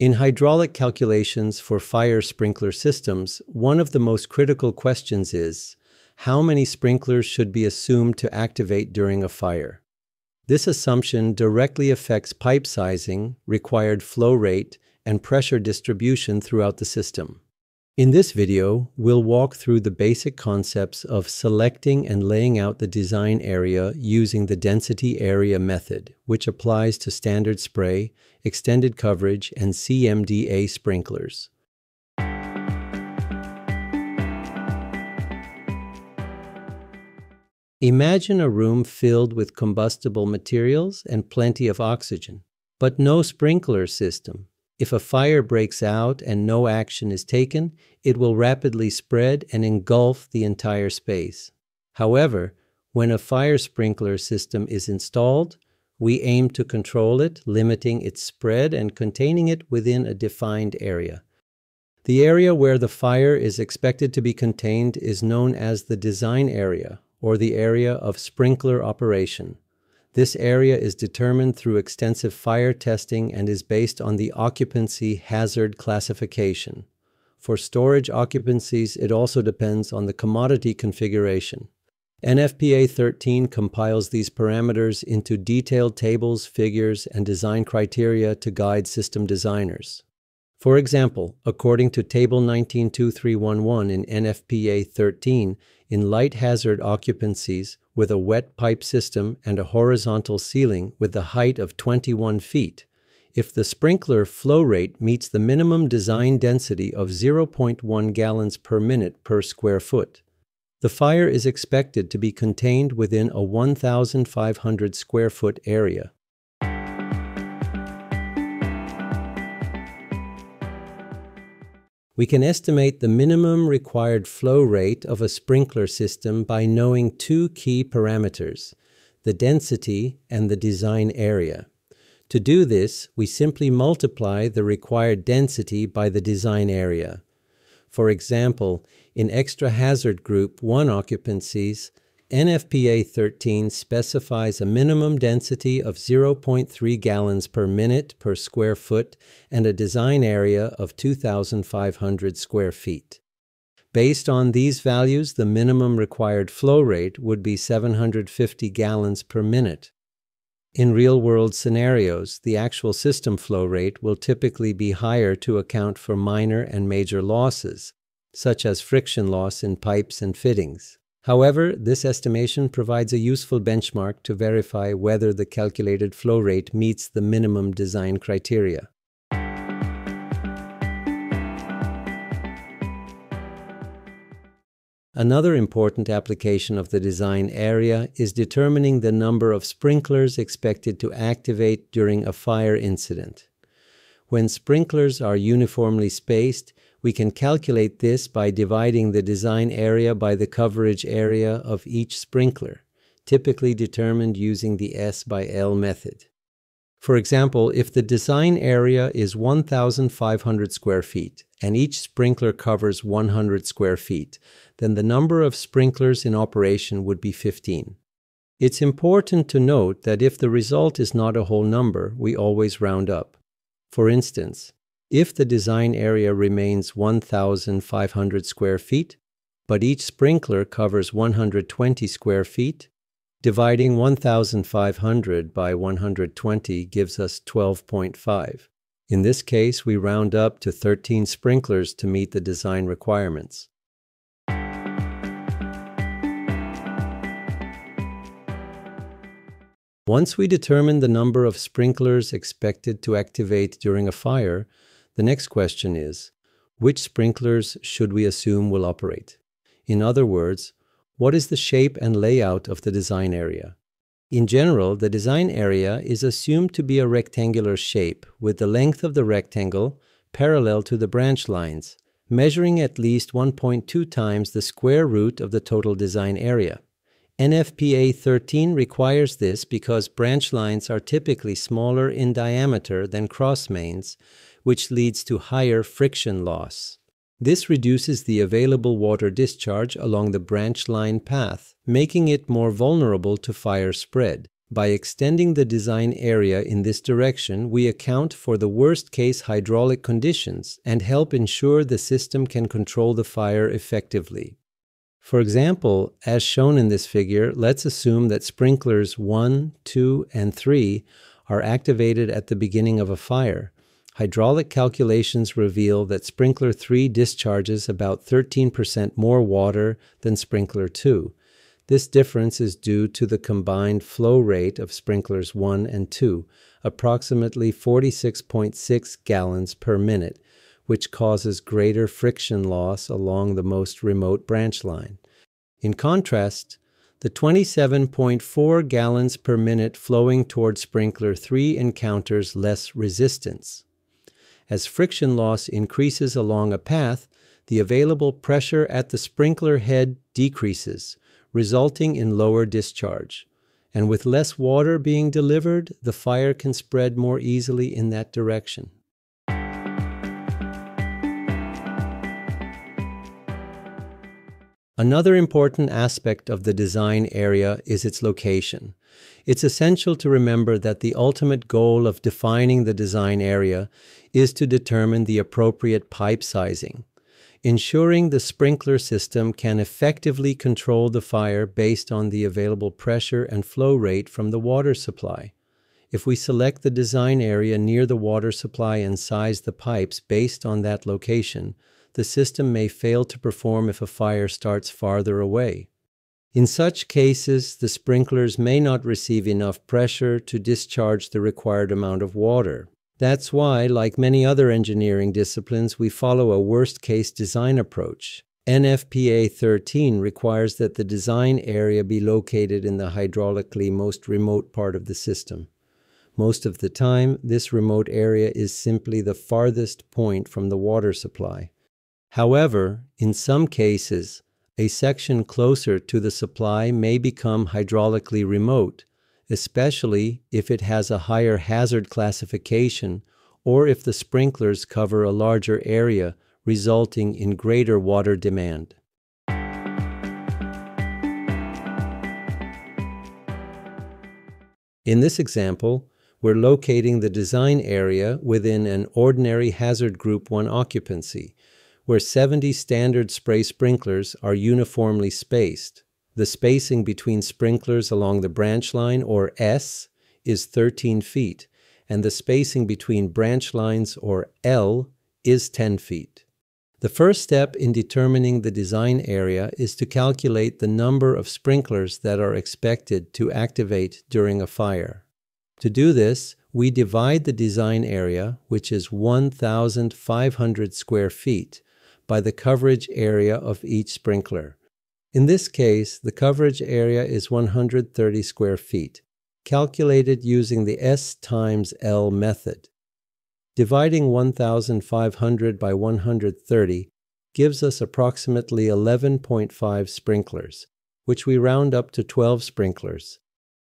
In hydraulic calculations for fire sprinkler systems, one of the most critical questions is how many sprinklers should be assumed to activate during a fire? This assumption directly affects pipe sizing, required flow rate, and pressure distribution throughout the system. In this video, we'll walk through the basic concepts of selecting and laying out the design area using the density area method, which applies to standard spray, extended coverage, and CMDA sprinklers. Imagine a room filled with combustible materials and plenty of oxygen, but no sprinkler system. If a fire breaks out and no action is taken, it will rapidly spread and engulf the entire space. However, when a fire sprinkler system is installed, we aim to control it, limiting its spread and containing it within a defined area. The area where the fire is expected to be contained is known as the design area or the area of sprinkler operation. This area is determined through extensive fire testing and is based on the occupancy hazard classification. For storage occupancies, it also depends on the commodity configuration. NFPA 13 compiles these parameters into detailed tables, figures, and design criteria to guide system designers. For example, according to Table 192311 in NFPA 13, in light hazard occupancies with a wet pipe system and a horizontal ceiling with the height of 21 feet, if the sprinkler flow rate meets the minimum design density of 0.1 gallons per minute per square foot, the fire is expected to be contained within a 1,500 square foot area. We can estimate the minimum required flow rate of a sprinkler system by knowing two key parameters, the density and the design area. To do this, we simply multiply the required density by the design area. For example, in extra hazard group 1 occupancies, NFPA 13 specifies a minimum density of 0.3 gallons per minute per square foot and a design area of 2,500 square feet. Based on these values, the minimum required flow rate would be 750 gallons per minute. In real world scenarios, the actual system flow rate will typically be higher to account for minor and major losses, such as friction loss in pipes and fittings. However, this estimation provides a useful benchmark to verify whether the calculated flow rate meets the minimum design criteria. Another important application of the design area is determining the number of sprinklers expected to activate during a fire incident. When sprinklers are uniformly spaced, we can calculate this by dividing the design area by the coverage area of each sprinkler, typically determined using the S by L method. For example, if the design area is 1,500 square feet and each sprinkler covers 100 square feet, then the number of sprinklers in operation would be 15. It's important to note that if the result is not a whole number, we always round up. For instance, if the design area remains 1,500 square feet, but each sprinkler covers 120 square feet, dividing 1,500 by 120 gives us 12.5. In this case, we round up to 13 sprinklers to meet the design requirements. Once we determine the number of sprinklers expected to activate during a fire, the next question is which sprinklers should we assume will operate? In other words, what is the shape and layout of the design area? In general, the design area is assumed to be a rectangular shape with the length of the rectangle parallel to the branch lines, measuring at least 1.2 times the square root of the total design area. NFPA 13 requires this because branch lines are typically smaller in diameter than cross mains, which leads to higher friction loss. This reduces the available water discharge along the branch line path, making it more vulnerable to fire spread. By extending the design area in this direction, we account for the worst case hydraulic conditions and help ensure the system can control the fire effectively. For example, as shown in this figure, let's assume that sprinklers 1, 2, and 3 are activated at the beginning of a fire. Hydraulic calculations reveal that sprinkler 3 discharges about 13% more water than sprinkler 2. This difference is due to the combined flow rate of sprinklers 1 and 2, approximately 46.6 gallons per minute, which causes greater friction loss along the most remote branch line. In contrast, the 27.4 gallons per minute flowing toward sprinkler 3 encounters less resistance. As friction loss increases along a path, the available pressure at the sprinkler head decreases, resulting in lower discharge. And with less water being delivered, the fire can spread more easily in that direction. Another important aspect of the design area is its location. It's essential to remember that the ultimate goal of defining the design area is to determine the appropriate pipe sizing ensuring the sprinkler system can effectively control the fire based on the available pressure and flow rate from the water supply. If we select the design area near the water supply and size the pipes based on that location, the system may fail to perform if a fire starts farther away. In such cases, the sprinklers may not receive enough pressure to discharge the required amount of water. That's why, like many other engineering disciplines, we follow a worst case design approach. NFPA 13 requires that the design area be located in the hydraulically most remote part of the system. Most of the time, this remote area is simply the farthest point from the water supply. However, in some cases, a section closer to the supply may become hydraulically remote, especially if it has a higher hazard classification or if the sprinklers cover a larger area, resulting in greater water demand. In this example, we're locating the design area within an ordinary hazard group 1 occupancy, where 70 standard spray sprinklers are uniformly spaced. The spacing between sprinklers along the branch line, or S, is 13 feet, and the spacing between branch lines, or L, is 10 feet. The first step in determining the design area is to calculate the number of sprinklers that are expected to activate during a fire. To do this, we divide the design area, which is 1,500 square feet, by the coverage area of each sprinkler. In this case, the coverage area is 130 square feet, calculated using the S times L method. Dividing 1,500 by 130 gives us approximately 11.5 sprinklers, which we round up to 12 sprinklers.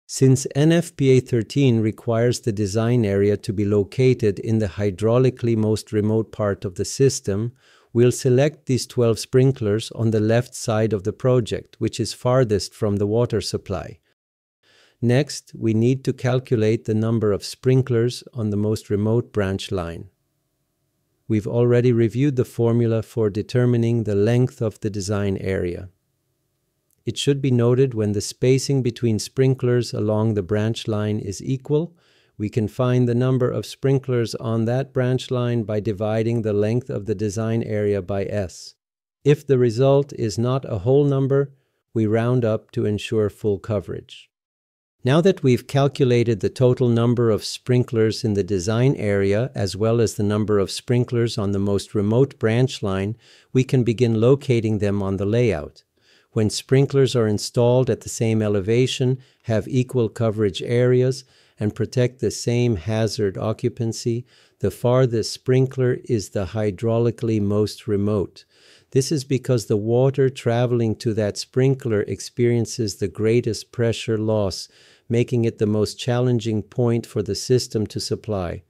Since NFPA 13 requires the design area to be located in the hydraulically most remote part of the system, we'll select these 12 sprinklers on the left side of the project, which is farthest from the water supply. Next, we need to calculate the number of sprinklers on the most remote branch line. We've already reviewed the formula for determining the length of the design area. It should be noted when the spacing between sprinklers along the branch line is equal, we can find the number of sprinklers on that branch line by dividing the length of the design area by S. If the result is not a whole number, we round up to ensure full coverage. Now that we've calculated the total number of sprinklers in the design area as well as the number of sprinklers on the most remote branch line, we can begin locating them on the layout. When sprinklers are installed at the same elevation, have equal coverage areas, and protect the same hazard occupancy, the farthest sprinkler is the hydraulically most remote. This is because the water traveling to that sprinkler experiences the greatest pressure loss, making it the most challenging point for the system to supply.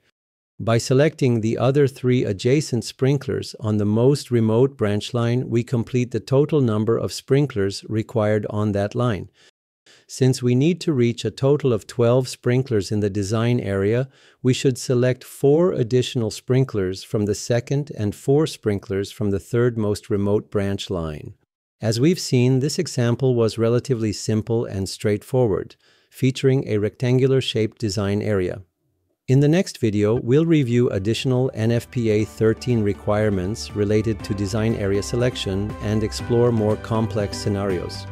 By selecting the other three adjacent sprinklers on the most remote branch line, we complete the total number of sprinklers required on that line. Since we need to reach a total of 12 sprinklers in the design area, we should select four additional sprinklers from the second and four sprinklers from the third most remote branch line. As we've seen, this example was relatively simple and straightforward, featuring a rectangular shaped design area. In the next video, we'll review additional NFPA 13 requirements related to design area selection and explore more complex scenarios.